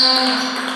Ah.